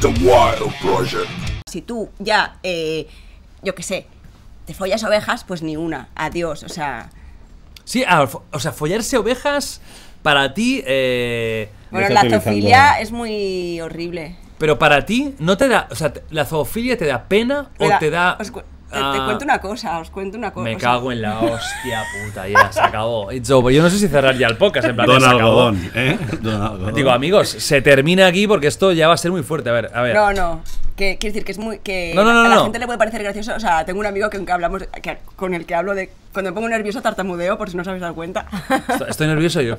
The Wild Project. Si tú ya, eh, yo qué sé, te follas ovejas, pues ni una. Adiós, o sea. Sí, ah, o sea, follarse ovejas para ti. eh, Bueno, la zoofilia es muy horrible. pero para ti, ¿no te da. O sea, ¿la zoofilia te da pena o da- te da. Te, ah, cuento una cosa, os cuento una cosa. Me cago en la hostia puta, ya se acabó. It's over. Yo no sé si cerrar ya el podcast, en plan, Don. Algodón, ¿eh? Don Algodón. Digo, amigos, se termina aquí porque esto ya va a ser muy fuerte. A ver, a ver. No, no. Que, quiero decir que es muy. que No, no, no, a la no. gente le puede parecer gracioso. O sea, tengo un amigo que, que hablamos. que- con el que hablo de. Cuando me pongo nervioso tartamudeo, por si no os habéis dado cuenta. Estoy, estoy nervioso yo.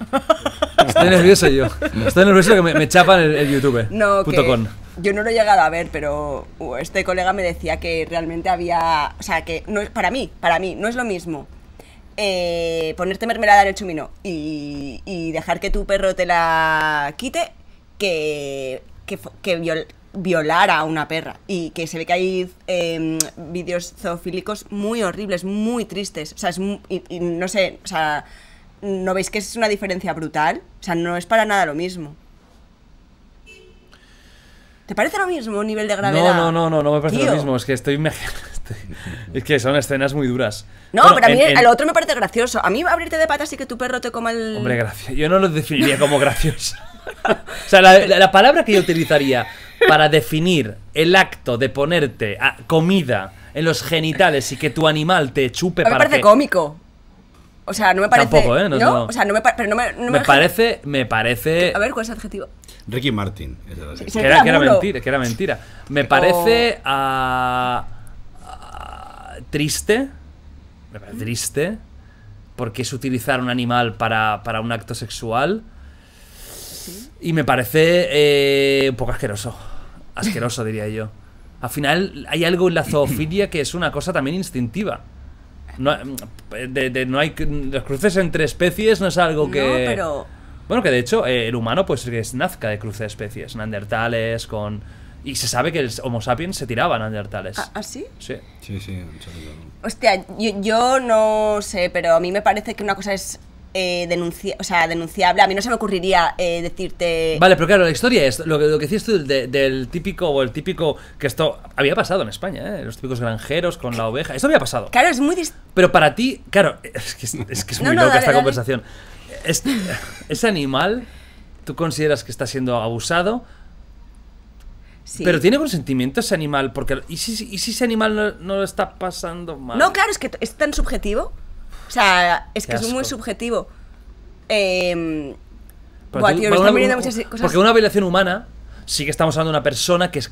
Estoy nervioso yo. Estoy nervioso que me, me chapan el, el YouTube. No, Puto que con. Yo no lo he llegado a ver, pero uh, este colega me decía que realmente había, o sea, que no es para mí, para mí no es lo mismo eh, ponerte mermelada en el chumino y, y dejar que tu perro te la quite que que, que a una perra y que se ve que hay em, vídeos zoofílicos muy horribles, muy tristes, o sea, es y, y no sé, o sea, ¿no veis que es una diferencia brutal? O sea, no es para nada lo mismo. ¿Te parece lo mismo nivel de gravedad? No, no, no, no, no me parece Tío. lo mismo. Es que estoy imaginando. Es que son escenas muy duras. No, Bueno, pero a mí en- otro me parece gracioso. A mí abrirte de patas y que tu perro te coma el... Hombre, gracioso. Yo no lo definiría como gracioso. o sea, la, la- la palabra que yo utilizaría para definir el acto de ponerte a- comida en los genitales y que tu animal te chupe A mí me para parece que- cómico. O sea, no me parece... Tampoco, ¿eh? No, no. O sea, no me, pa- pero no me, no Me deja- parece, me parece A ver, ¿cuál es el adjetivo? Ricky Martin. Sí. que era, que era mentira, que era mentira. Me parece ah, triste, me parece triste, porque es utilizar un animal para, para un acto sexual. Y me parece eh, un poco asqueroso. Asqueroso, diría yo. Al final hay algo en la zoofilia que es una cosa también instintiva. No, de- de- no hay los cruces entre especies no es algo que No, pero... bueno, que de hecho eh, el humano pues es nazca de cruce de especies, neandertales con y se sabe que el Homo sapiens se tiraba a neandertales. ¿Ah, ¿ah, sí? Sí. Sí, sí. Hostia, yo, yo no sé, pero a mí me parece que una cosa es eh, denuncia- o sea, denunciable. A mí no se me ocurriría eh, decirte... Vale, pero claro, la historia es lo que, lo que decías tú de- del típico o el típico que esto había pasado en España, ¿eh? los típicos granjeros con la oveja. Esto había pasado. Claro, es muy... Pero para ti, claro, es que es, es que es No, muy no, loca dale, esta dale. conversación. Es- ese animal, ¿tú consideras que está siendo abusado? sí. Pero tiene consentimiento ese animal, porque ¿y si, y si ese animal no, no lo está pasando mal? No, claro, es que es tan subjetivo. O sea, es que es muy subjetivo. Eh, Pero buah, tú- tío, me una- están viniendo un- muchas cosas. Porque una violación humana, sí que estamos hablando de una persona que, es,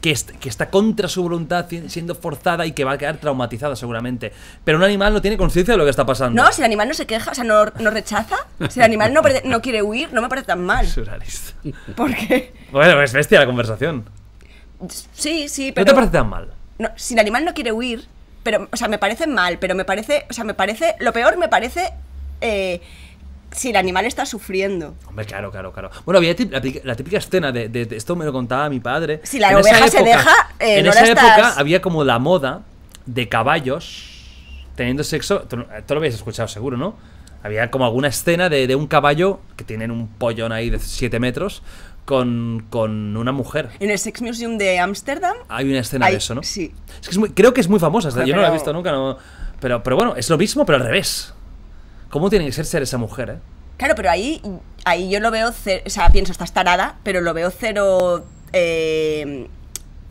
que, est- que está contra su voluntad, siendo forzada y que va a quedar traumatizada seguramente. Pero un animal no tiene conciencia de lo que está pasando. No, si el animal no se queja, o sea, no, no rechaza, si el animal no, no quiere huir, no me parece tan mal. Surrealista. Porque. Bueno, es bestia la conversación. Sí, sí, ¿No pero. te parece tan mal? no, si el animal no quiere huir, pero, o sea, me parece mal, pero me parece, o sea, me parece, lo peor me parece eh, si el animal está sufriendo. Hombre, claro, claro, claro. Bueno, había la, la típica escena de, de- de- Esto me lo contaba mi padre. Si la En esa oveja se deja, eh, en no esa la época estás- había como la moda de caballos teniendo sexo. Tú, no- tú lo habéis escuchado seguro, ¿no? Había como alguna escena de, de un caballo que tienen un pollón ahí de 7 metros con, con una mujer. En el Sex Museum de Ámsterdam. Hay una escena hay- de eso, ¿no? Sí. Es que es muy- creo que es muy famosa. Joder, yo no la he pero- visto nunca, no, pero, pero bueno, es lo mismo, pero al revés. ¿Cómo tiene que ser ser esa mujer, eh? Claro, pero ahí, ahí yo lo veo, ce- o sea, pienso, estás tarada, pero lo veo cero... eh,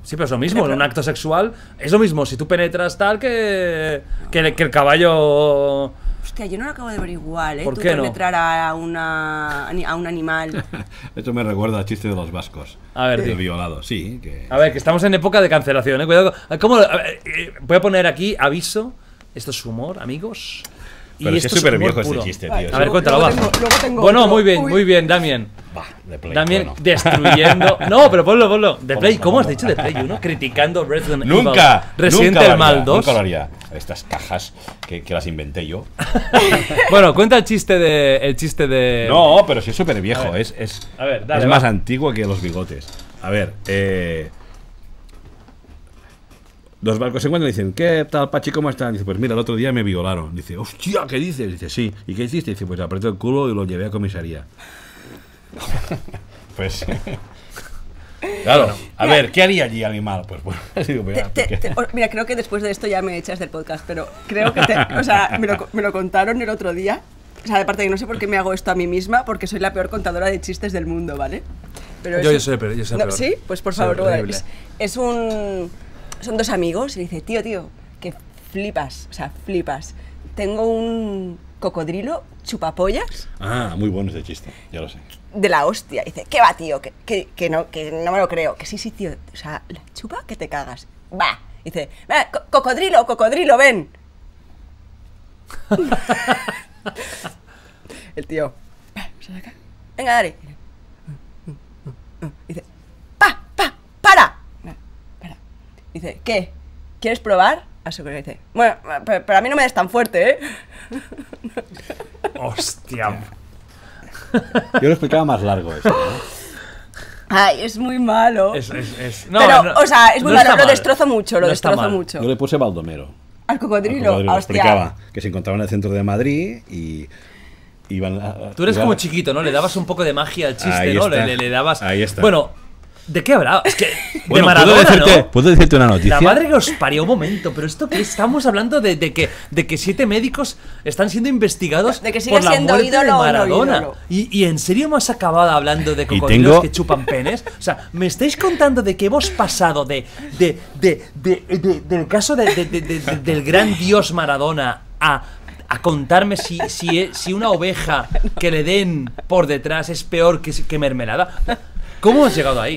Sí, pero es lo mismo, Pero- en un acto sexual es lo mismo si tú penetras tal que, que, el- que el caballo... hostia, yo no lo acabo de ver igual, ¿eh? ¿Por Tú qué no? penetrar a, una, a un animal. Esto me recuerda al chiste de los vascos. A ver, tío. violado, sí. Que... A ver, que estamos en época de cancelación, ¿eh? Cuidado. con- ¿Cómo? A ver, eh, voy a poner aquí aviso. Esto es humor, amigos. Pero esto es súper viejo este chiste, tío. A ver, cuéntalo, va. bueno, muy bien, Uy. muy bien, Damien. Va, de Play. Damien bueno. destruyendo. No, pero ponlo, ponlo. De Play, ¿cómo has dicho de Play 1? Criticando Resident Evil. Nunca, Resident nunca Evil haría, 2. Nunca lo haría. Estas cajas que, que las inventé yo. Bueno, cuenta el chiste de. El chiste de. No, pero sí es súper viejo. Es, es, A ver, dale, es más antiguo que los bigotes. A ver, eh. Los barcos se encuentran y dicen, ¿qué tal, Pachi? ¿Cómo están? Dice, pues mira, el otro día me violaron. Dice, hostia, ¿qué dices? Dice, sí. ¿Y qué hiciste? Dice, pues apreté el culo y lo llevé a comisaría. pues. Claro, a ver, ¿qué haría allí animal? Pues bueno, digo, mira, te- porque- te- o- mira, creo que después de esto ya me echas del podcast, pero creo que te, o sea, me lo, me lo contaron el otro día. O sea, aparte que no sé por qué me hago esto a mí misma, porque soy la peor contadora de chistes del mundo, ¿vale? Pero Yo- es- yo soy yo soy No, peor. ¿Sí? Pues por Soy favor, es, es un... Son dos amigos y dice, tío, tío, que flipas, o sea, flipas. Tengo un cocodrilo chupapollas Ah, muy bueno ese chiste, ya lo sé. de la hostia. Y dice, ¿qué va, tío? Que, que, que no, que no me lo creo. Que sí, sí, tío. O sea, la chupa que te cagas. Va. Y dice, "Va, co- cocodrilo, cocodrilo, ven. El tío, "Va, sal acá. Venga, dale. Dice, pa, pa, para. Va, para. Dice, ¿qué? ¿Quieres probar? A su colega dice, bueno, pero, pero a mí no me des tan fuerte, ¿eh? Hostia. Yo lo explicaba más largo esto, ¿no? Ay, es muy malo. Es, es, es- no, pero, no, o sea, es muy no malo, lo destrozo mucho, lo destrozo mucho. Yo le puse Baldomero. Al Al cocodrilo, cocodrilo, lo hostia. explicaba que se encontraba en el centro de Madrid y iban a- Tú eres iban- como chiquito, ¿no? Le dabas un poco de magia al chiste, Ahí ¿no? está. Le, le- le dabas. Ahí está. Bueno, ¿de qué hablaba? Es que. Bueno, de Maradona, ¿puedo, decirte, ¿no? ¿puedo decirte una noticia? La madre que os parió un momento, pero esto que estamos hablando de, de que, de que siete médicos están siendo investigados De que sigue por la siendo muerte ídolo de o no Maradona. ídolo. y, y en serio hemos acabado hablando de cocodrilos tengo- que chupan penes. O sea, me estáis contando de que hemos pasado de, de, de, de- de- del caso de- de- de- de- de- del gran dios Maradona a a contarme si, si, e- si una oveja que le den por detrás es peor que, que mermelada. ¿Cómo has llegado ahí?